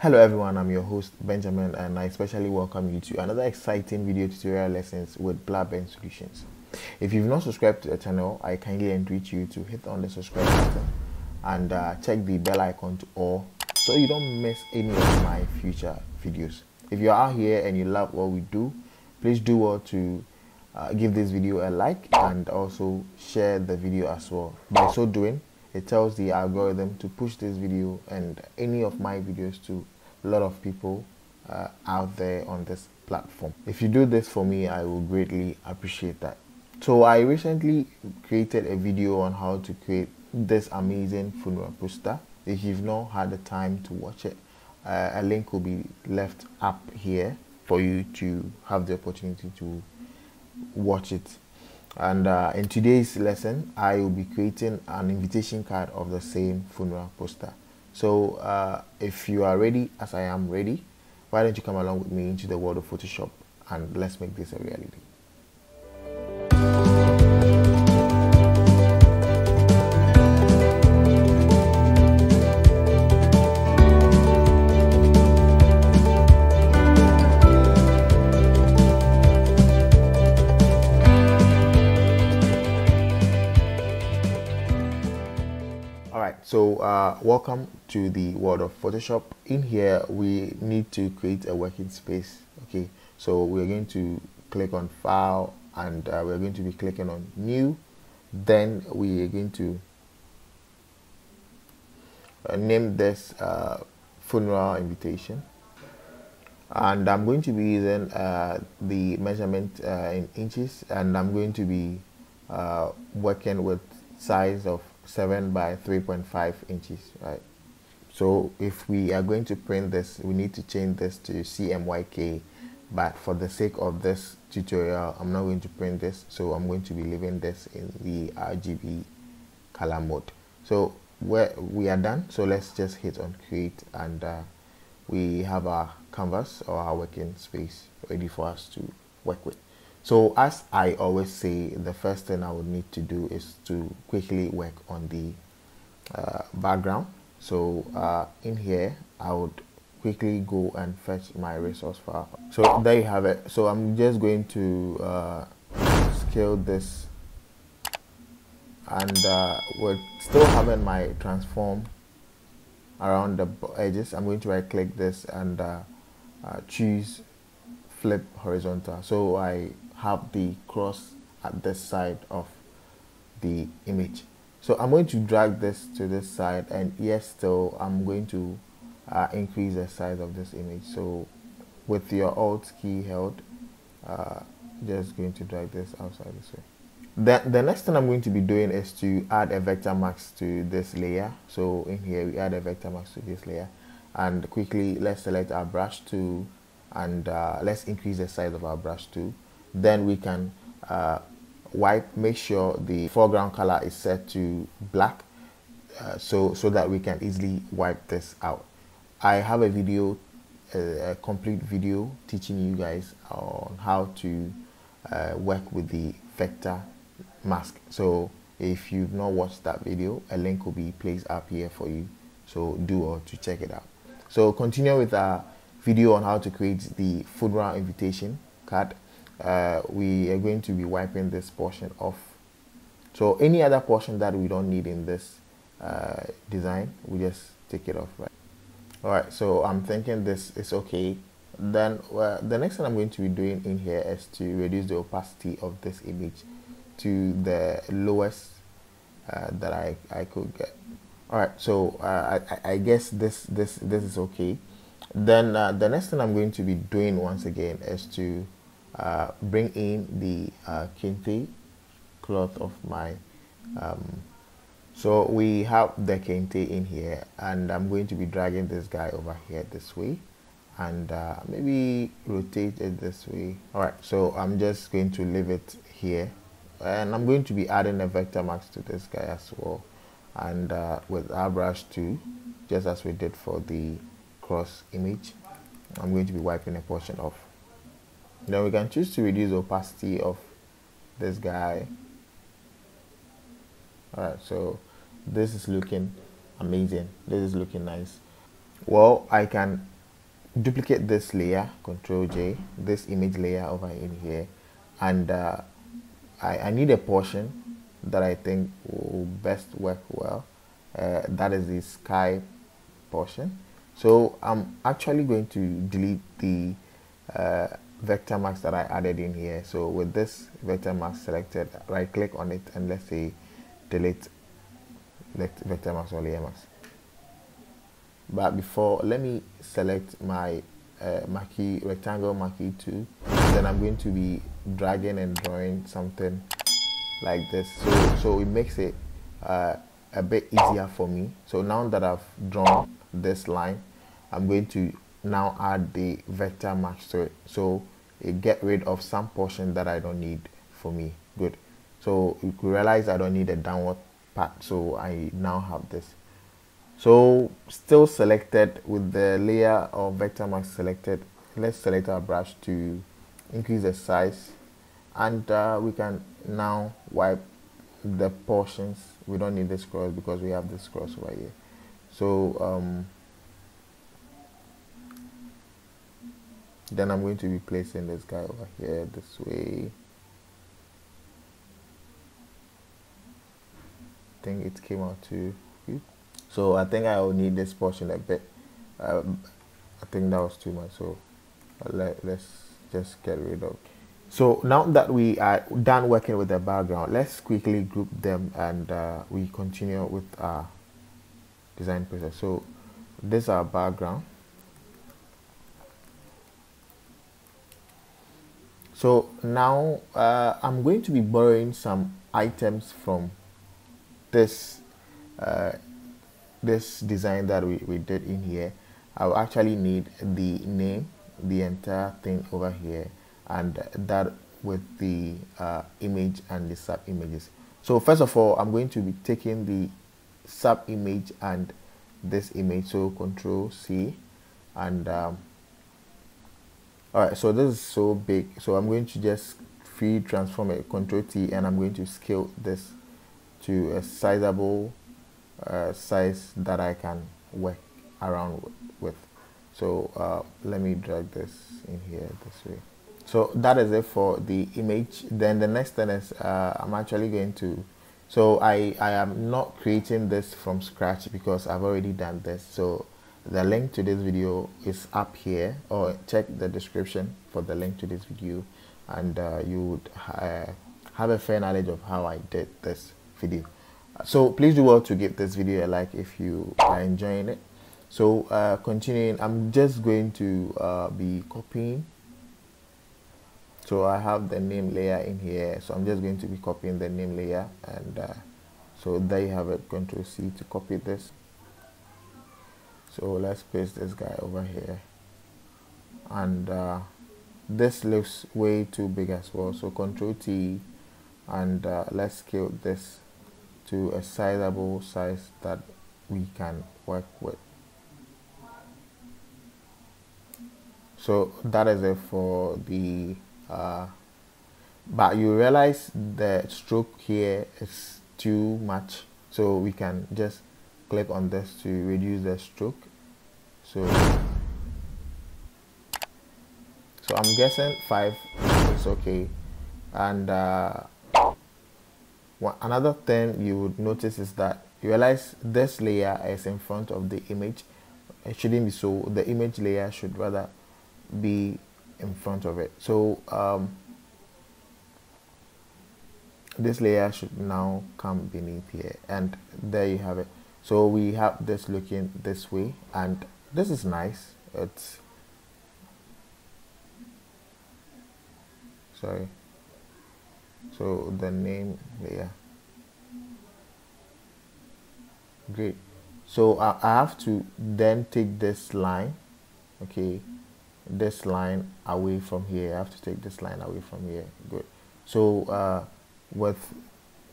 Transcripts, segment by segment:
Hello everyone, I'm your host Benjamin and I especially welcome you to another exciting video tutorial lessons with Blaben Solutions. If you've not subscribed to the channel, I kindly entreat you to hit on the subscribe button and uh, check the bell icon to all so you don't miss any of my future videos. If you're here and you love what we do, please do well to uh, give this video a like and also share the video as well. By so doing, it tells the algorithm to push this video and any of my videos to a lot of people uh, out there on this platform. If you do this for me, I will greatly appreciate that. So I recently created a video on how to create this amazing funeral poster. If you've not had the time to watch it, uh, a link will be left up here for you to have the opportunity to watch it and uh, in today's lesson I will be creating an invitation card of the same funeral poster. So uh, if you are ready as I am ready why don't you come along with me into the world of Photoshop and let's make this a reality uh, welcome to the world of Photoshop. In here, we need to create a working space. Okay, so we're going to click on File and uh, we're going to be clicking on New. Then we are going to uh, name this uh, funeral invitation. And I'm going to be using uh, the measurement uh, in inches and I'm going to be working with size of 7 by 3.5 inches right? So if we are going to print this we need to change this to CMYK but for the sake of this tutorial I'm not going to print this so I'm going to be leaving this in the RGB color mode. So where we are done so let's just hit on create and uh, we have our canvas or our working space ready for us to work with so as I always say, the first thing I would need to do is to quickly work on the uh, background. So uh, in here, I would quickly go and fetch my resource file. So there you have it. So I'm just going to uh, scale this and uh, we're still having my transform around the edges. I'm going to right click this and uh, uh, choose flip horizontal. So I have the cross at this side of the image. So I'm going to drag this to this side and yes still I'm going to uh, increase the size of this image. So with your alt key held, uh, just going to drag this outside this way. The, the next thing I'm going to be doing is to add a vector mask to this layer. So in here we add a vector mask to this layer and quickly let's select our brush tool and uh, let's increase the size of our brush tool then we can uh, wipe make sure the foreground color is set to black uh, so so that we can easily wipe this out. I have a video a, a complete video teaching you guys on how to uh, work with the vector mask. So if you've not watched that video a link will be placed up here for you. So do or to check it out. So continue with our video on how to create the funeral invitation card uh, we are going to be wiping this portion off. So any other portion that we don't need in this uh, design we just take it off right? All right so I'm thinking this is okay. Then uh, the next thing I'm going to be doing in here is to reduce the opacity of this image to the lowest uh, that I, I could get. All right so uh, I, I guess this this this is okay. Then uh, the next thing I'm going to be doing once again is to uh, bring in the uh, kente cloth of my um, so we have the kente in here and I'm going to be dragging this guy over here this way and uh, maybe rotate it this way. All right so I'm just going to leave it here and I'm going to be adding a vector mask to this guy as well and uh, with our brush too just as we did for the cross image. I'm going to be wiping a portion off then we can choose to reduce opacity of this guy. All right so this is looking amazing. This is looking nice. Well I can duplicate this layer control J this image layer over in here. And uh, I, I need a portion that I think will best work well. Uh, that is the sky portion. So I'm actually going to delete the uh, vector mask that I added in here. So with this vector mask selected right click on it and let's say delete vector mask or layer mask but before let me select my uh, marquee rectangle marquee tool then I'm going to be dragging and drawing something like this. So so it makes it uh, a bit easier for me. So now that I've drawn this line I'm going to now add the vector mask to it. So it get rid of some portion that I don't need for me. Good. So you realize I don't need a downward part so I now have this. So still selected with the layer of vector mask selected let's select our brush to increase the size. And uh, we can now wipe the portions. We don't need this cross because we have this cross over here. So um, then I'm going to be placing this guy over here this way. I think it came out too so I think I will need this portion a bit. Um, I think that was too much. So let, let's just get rid of. So now that we are done working with the background let's quickly group them and uh, we continue with our design process. So this is our background so now uh, I'm going to be borrowing some items from this uh, this design that we, we did in here. I'll actually need the name the entire thing over here and that with the uh, image and the sub images. So first of all I'm going to be taking the sub image and this image. So control C and um, all right so this is so big. So i'm going to just free transform it control t and i'm going to scale this to a sizable uh, size that i can work around with. So uh, let me drag this in here this way. So that is it for the image. Then the next thing is uh, i'm actually going to so i i am not creating this from scratch because i've already done this. So the link to this video is up here or check the description for the link to this video and uh, you would uh, have a fair knowledge of how I did this video. So please do well to give this video a like if you are enjoying it. So uh, continuing I'm just going to uh, be copying. So I have the name layer in here so I'm just going to be copying the name layer and uh, so there you have it control C to copy this so let's paste this guy over here. And uh, this looks way too big as well. So control T and uh, let's scale this to a sizable size that we can work with. So that is it for the uh, but you realize the stroke here is too much. So we can just click on this to reduce the stroke. So so I'm guessing 5 is okay. And uh, one, another thing you would notice is that you realize this layer is in front of the image. It shouldn't be so. The image layer should rather be in front of it. So um, this layer should now come beneath here. And there you have it so we have this looking this way and this is nice. It's sorry. So the name layer great. So I, I have to then take this line okay this line away from here. I have to take this line away from here. Good. So uh, with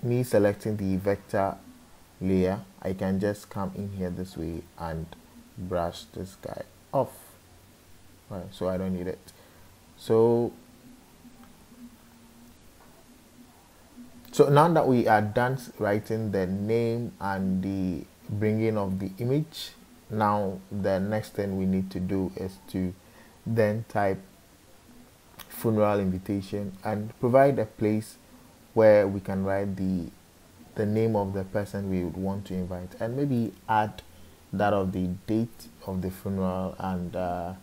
me selecting the vector layer I can just come in here this way and brush this guy off. Right so I don't need it. So so now that we are done writing the name and the bringing of the image now the next thing we need to do is to then type funeral invitation and provide a place where we can write the the name of the person we would want to invite and maybe add that of the date of the funeral and uh,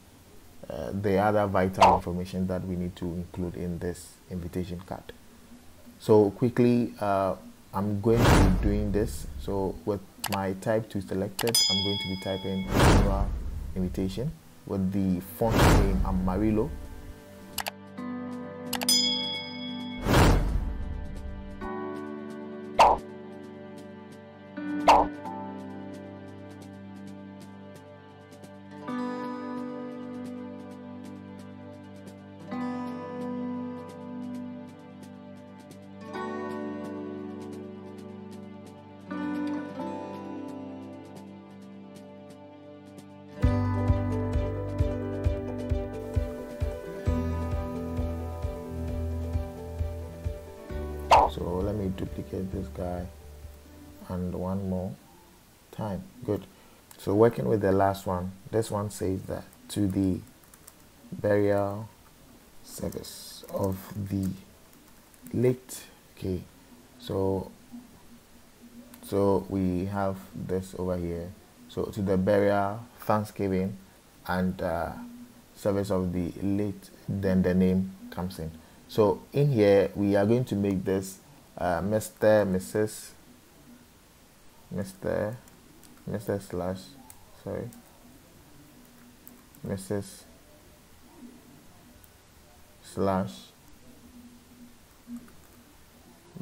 uh, the other vital information that we need to include in this invitation card. So quickly, uh, I'm going to be doing this. So with my type tool selected, I'm going to be typing funeral invitation with the font name Amarillo duplicate this guy and one more time. Good. So working with the last one this one says that to the burial service of the late okay so so we have this over here. So to the burial thanksgiving and uh, service of the late then the name comes in. So in here we are going to make this Mr. Mrs. Mr. Mr. slash sorry Mrs. slash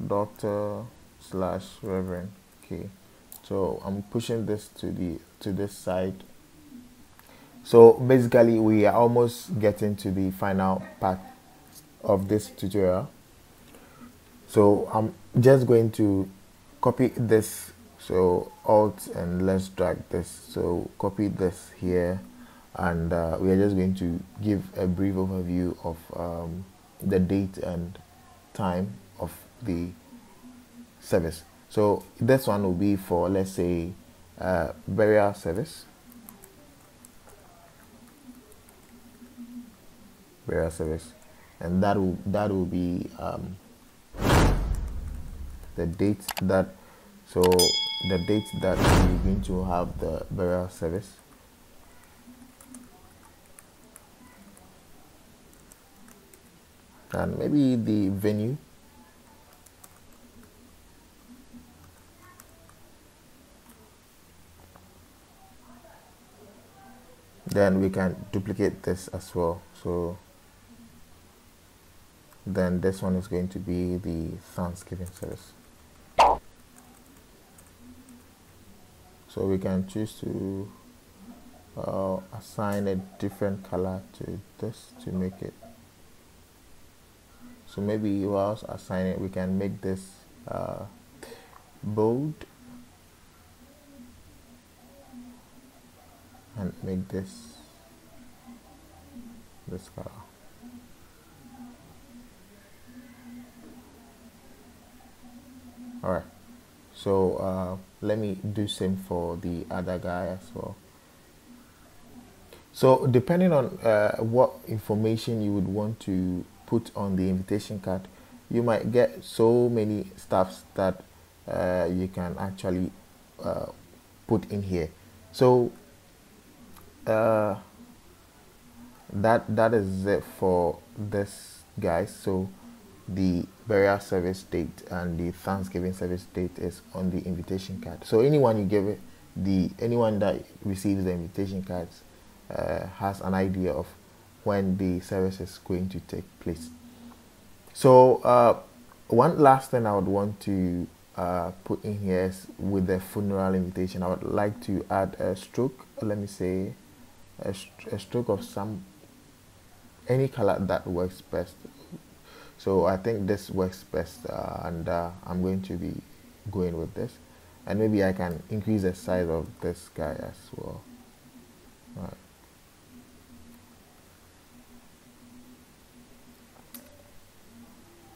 daughter slash reverend okay so I'm pushing this to the to this side so basically we are almost getting to the final part of this tutorial so I'm just going to copy this. So alt and let's drag this. So copy this here. And uh, we are just going to give a brief overview of um, the date and time of the service. So this one will be for let's say uh, burial service. Burial service. And that will that will be um, the date that so the date that we're going to have the burial service. And maybe the venue. Then we can duplicate this as well. So then this one is going to be the Thanksgiving service so we can choose to uh, assign a different color to this to make it so maybe whilst it. we can make this uh, bold and make this this color all right so uh, let me do same for the other guy as well. So depending on uh, what information you would want to put on the invitation card you might get so many stuffs that uh, you can actually uh, put in here. So uh, that that is it for this guys so the burial service date and the Thanksgiving service date is on the invitation card. So anyone you give it, the anyone that receives the invitation cards uh, has an idea of when the service is going to take place. So uh, one last thing I would want to uh, put in here is with the funeral invitation. I would like to add a stroke. Let me say a, a stroke of some any color that works best so I think this works best uh, and uh, I'm going to be going with this. And maybe I can increase the size of this guy as well.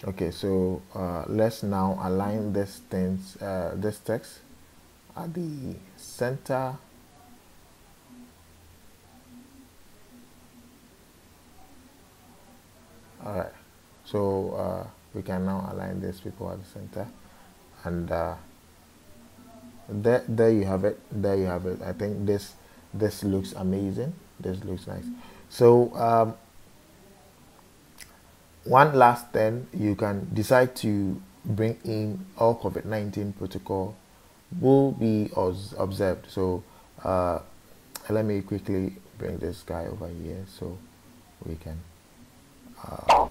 Okay so uh, let's now align this things uh, this text at the center all right so uh, we can now align these people at the center. And uh, there there you have it. There you have it. I think this this looks amazing. This looks nice. So um, one last thing you can decide to bring in all COVID-19 protocol will be observed. So uh, let me quickly bring this guy over here so we can uh,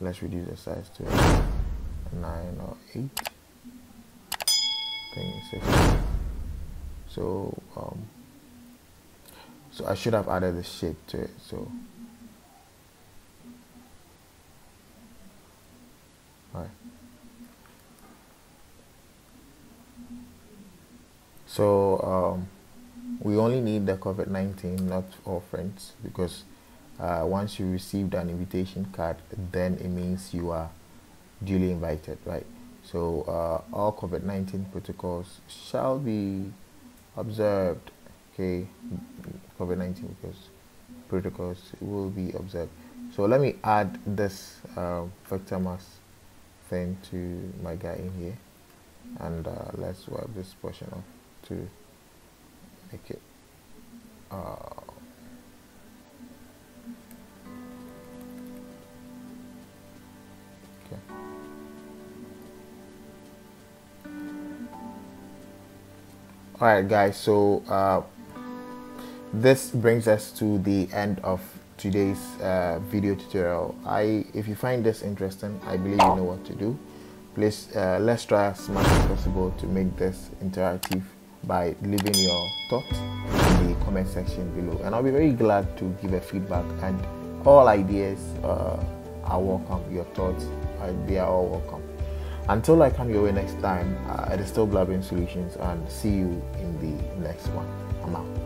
let's reduce the size to 9 or 8 thing so um, so I should have added the shape to it so. Alright. So um, we only need the COVID-19, not all friends, because uh, once you received an invitation card, then it means you are duly invited, right? So uh, all COVID-19 protocols shall be observed. Okay, COVID-19 protocols will be observed. So let me add this uh, vector mask thing to my guy in here, and uh, let's wipe this portion off to make it. All right guys so uh, this brings us to the end of today's uh, video tutorial. I if you find this interesting i believe you know what to do. Please uh, let's try as much as possible to make this interactive by leaving your thoughts in the comment section below. And i'll be very glad to give a feedback and all ideas uh, are welcome. Your thoughts uh, they are all welcome until I come your way next time, uh, it is still Blaben Solutions and see you in the next one. I'm out.